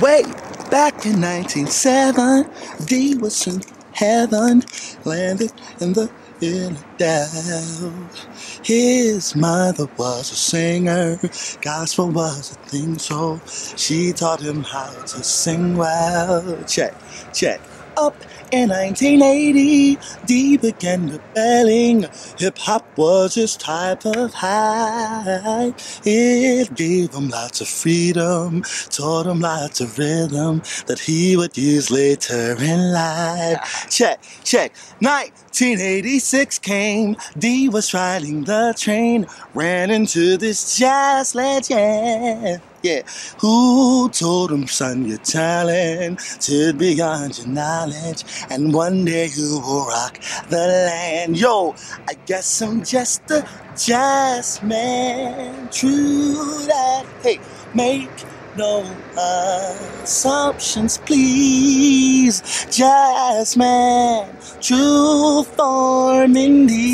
Way back in 1970 was in heaven, landed in the Illidale. His mother was a singer, gospel was a thing, so she taught him how to sing well. Check, check. Up in 1980, D began rebelling. Hip hop was his type of high. It gave him lots of freedom, taught him lots of rhythm that he would use later in life. Check, check. 1986 came. D was riding the train, ran into this jazz legend. Yeah, who told him, son, your talent to be beyond your knowledge, and one day you will rock the land. Yo, I guess I'm just a jazz man. True that. Hey, make no assumptions, please. Jazz man, true form indeed.